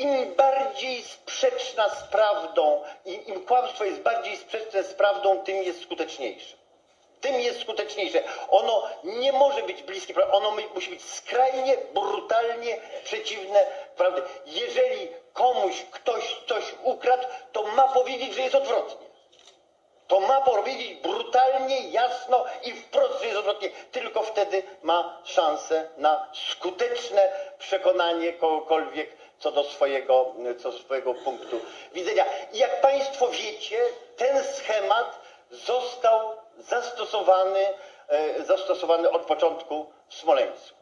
im bardziej sprzeczna z prawdą, im, im kłamstwo jest bardziej sprzeczne z prawdą, tym jest skuteczniejsze. Tym jest skuteczniejsze. Ono nie może być bliskie prawdy, ono musi być skrajnie, brutalnie przeciwne prawdy. Jeżeli komuś ktoś coś ukradł, to ma powiedzieć, że jest odwrotnie. To ma powiedzieć brutalnie, jasno i wprost, że jest odwrotnie. Tylko wtedy ma szansę na skuteczne przekonanie kogokolwiek co do swojego, co do swojego punktu widzenia. I jak Państwo wiecie, ten schemat został zastosowany, e, zastosowany od początku w Smoleńsku.